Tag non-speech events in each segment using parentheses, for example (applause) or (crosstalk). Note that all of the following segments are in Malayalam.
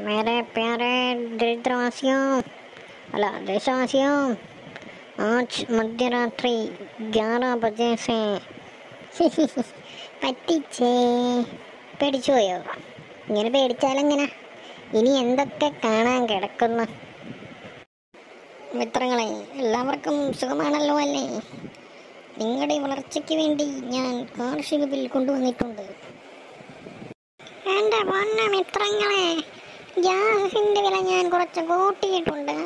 मेरे प्यारे दरिद्रवासियों अला देशवासियों आज മധ്യരാത്രി ഗ്യാറ ബജെ സേ (laughs) പറ്റിച്ചേ പേടിച്ചു പോയോ ഇങ്ങനെ പേടിച്ചാലെങ്ങനെ ഇനി എന്തൊക്കെ കാണാൻ കിടക്കുന്നു മിത്രങ്ങളെ എല്ലാവർക്കും സുഖമാണല്ലോ അല്ലേ നിങ്ങളുടെ വളർച്ചയ്ക്ക് വേണ്ടി ഞാൻ കാർഷിക ബിൽ കൊണ്ടുവന്നിട്ടുണ്ട് എൻ്റെ പൊന്ന മിത്രങ്ങളെ ഗ്യാസിന്റെ വില ഞാൻ കുറച്ച് കൂട്ടിയിട്ടുണ്ട്.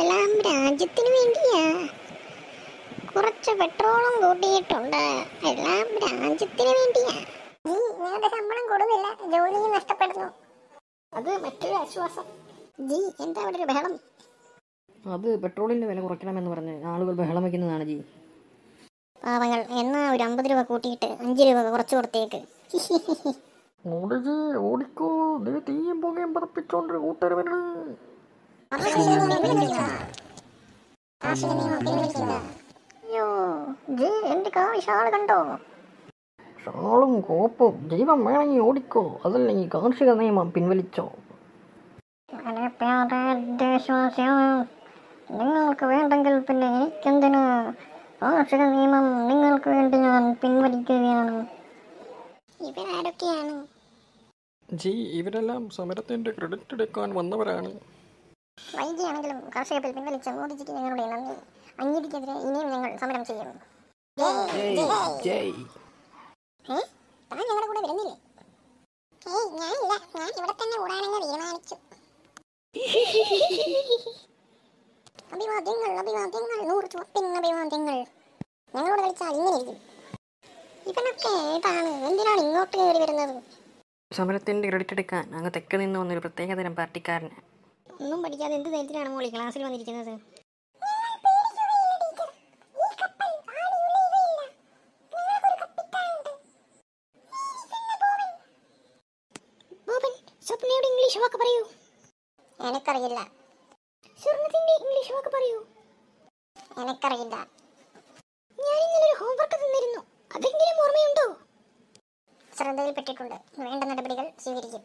എല്ലാം രാജ്യത്തിന് വേണ്ടിയാ. കുറച്ച് പെട്രോളും കൂട്ടിയിട്ടുണ്ട്. എല്ലാം രാജ്യത്തിന് വേണ്ടിയാ. നീ നിങ്ങളുടെ ശമ്പളം കൊടുക്കില്ല ജോലിയും നഷ്ടപ്പെടുന്നു. അത് മറ്റൊരു ആശ്വാസം. ജി എന്താ അവിടെ ഒരു ബഹളം? അത് പെട്രോളിന്റെ വില കുറയ്ക്കണമെന്ന് പറഞ്ഞ് ആളുകൾ ബഹളം വയ്ക്കുന്നതാണ് ജി. പാവങ്ങൾ എന്നാ ഒരു അമ്പത് രൂപ കൂട്ടിയിട്ട് അഞ്ച് രൂപ കുറച്ച് കൊടുത്തേക്ക്. ഓടിക്കോ. നീ തീയും പുകയും കൂട്ടുകാർ വരണേ അയ്യോ ജി കണ്ടോ? ഷാളും കോപ്പും ജീവൻ വേണമെങ്കിൽ ഓടിക്കോ. അതല്ലെങ്കിൽ കാർഷിക നിയമം പിൻവലിച്ചോ. നിങ്ങൾക്ക് വേണ്ടെങ്കിൽ പിന്നെ എനിക്കെന്തിന്? കാർഷിക നിയമം നിങ്ങൾക്ക് വേണ്ടി ഞാൻ പിൻവലിക്കുകയാണ്. ഇവരാരൊക്കെയാണ്? ജി ഇവരെല്ലാം സമരത്തിന്റെ ക്രെഡിറ്റ് എടുക്കാൻ വന്നവരാണ്. വൈകിയാണെങ്കിലും കർഷക ബിൽ പിൻവലിച്ച മോദിജിക്ക് ഞങ്ങളുടെ നന്ദി. അനീതിക്കെതിരെ ഇനിയും ഞങ്ങൾ സമരം ചെയ്യും താൻ ഞങ്ങളുടെ കൂടെ വരുന്നില്ലേ? ഏയ് ഞാനില്ല. ഞാൻ ഇവിടെ തന്നെ കൂടാനെന്ന് തീരുമാനിച്ചു. അഭിവാദ്യങ്ങൾ അഭിവാദ്യങ്ങൾ നൂറ് ചുവപ്പിൻ അഭിവാദ്യങ്ങൾ. ഞങ്ങളോട് കളിച്ചാൽ ഇങ്ങനെ ഇരിക്കും. ഇവനൊക്കെ ഏതാണ് എന്തിനാണ് ഇങ്ങോട്ട് കയറി വരുന്നത്? സമരത്തിന്റെ ക്രെഡിറ്റ് എടുക്കാൻ അങ്ങ് തെക്ക് നിന്ന് വന്നൊരു പ്രത്യേകതരം പാർട്ടിക്കാരന്. ഒന്നും പഠിക്കാതെ എന്ത് ധൈര്യത്തിലാണ് മോളി ക്ലാസ്സിൽ വന്നിരിക്കുന്നത്. ബോബൻ സ്വപ്നയുടെ ഇംഗ്ലീഷ് വാക്ക് പറയൂ എനിക്കറിയില്ല സ്വർണത്തിന്റെ ഇംഗ്ലീഷ് വാക്ക് പറയൂ. എനിക്കറിയില്ല. ഞാൻ ഇന്നലെ ഒരു ഹോംവർക്ക് തന്നിരുന്നു. അതെങ്കിലും ഓർമ്മയുണ്ടോ? ശ്രദ്ധയിൽപ്പെട്ടിട്ടുണ്ട് വേണ്ട നടപടികൾ സ്വീകരിക്കും.